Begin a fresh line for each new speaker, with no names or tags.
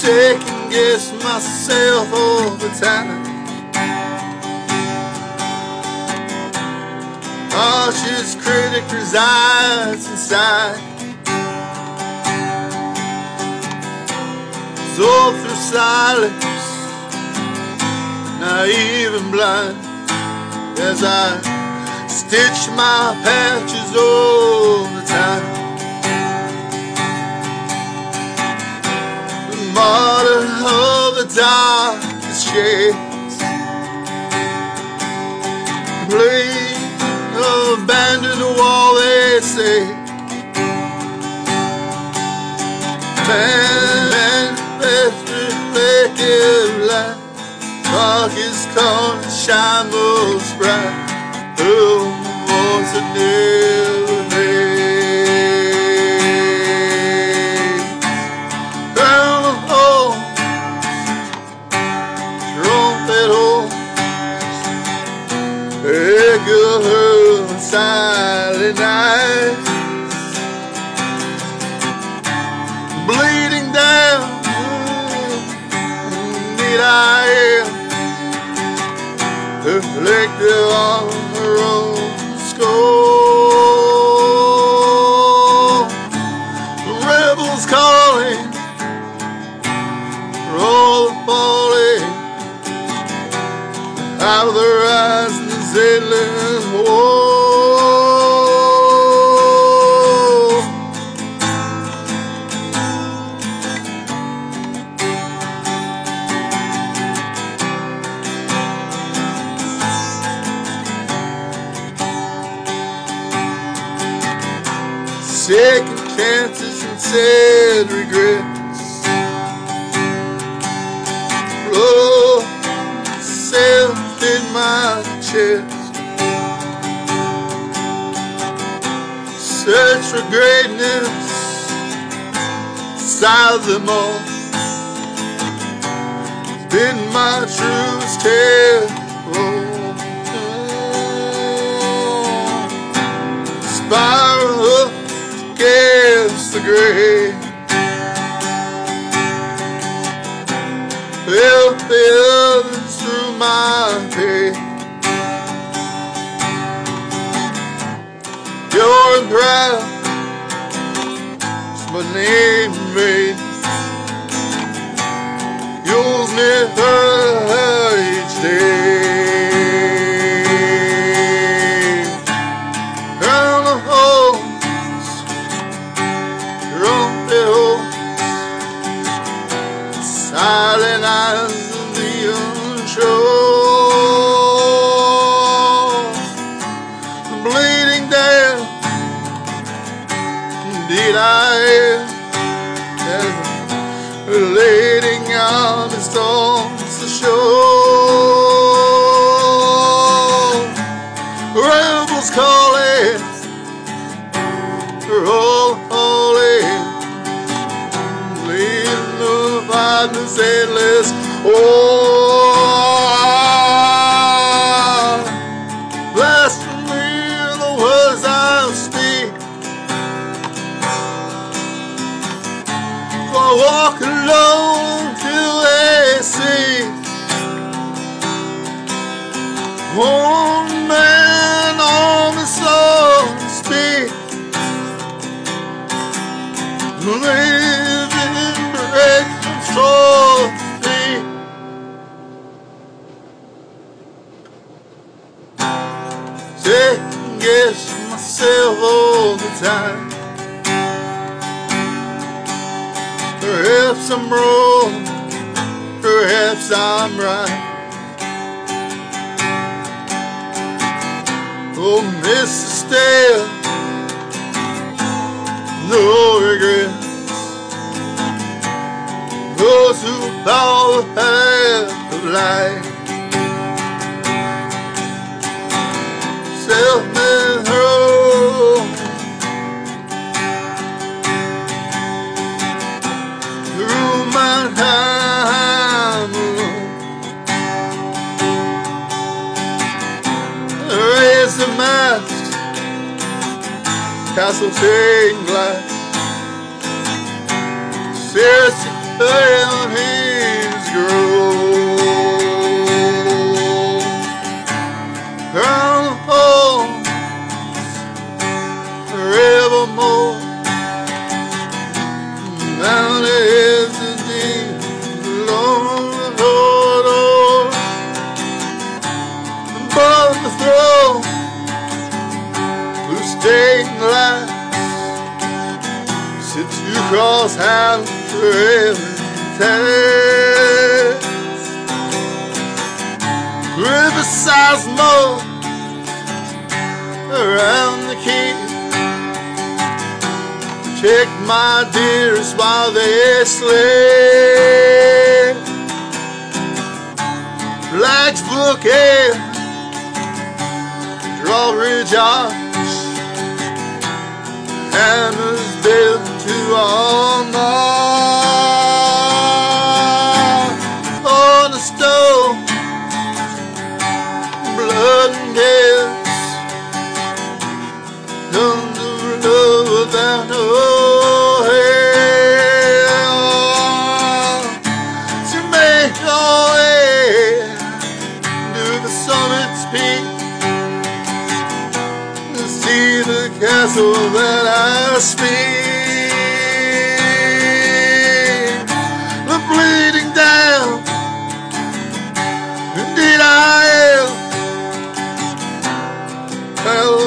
second guess myself all the time. Cautious critic resides inside. So through silence, naive and blind, as I stitch my patches all the time. Martyr of the darkest shades, blade abandoned wall they say. Man, man, best reflective light, darkest corner shine most bright. Oh, voice that never I hear reflective on her skull. Said regrets. Blow self in my chest. Search for greatness inside them all. It's been my truest test. The grave. Help the others through my pain. And proud, it's my name. You'll never silent Oh, guess myself all the time. Perhaps I'm wrong, perhaps I'm right. Oh, Mr. Stale, no regrets. Those who follow the path of life, castle stained glass. Seriously, and his the forevermore. Down deep, along the stained glass. Sit you cross hands for every test. Riverside smoke around the key. Check my dearest while they sleep. Flags bouquet, drawbridge arch, hammers built to all the castle that I speak. The Bleeding Damned. Indeed I am. Hell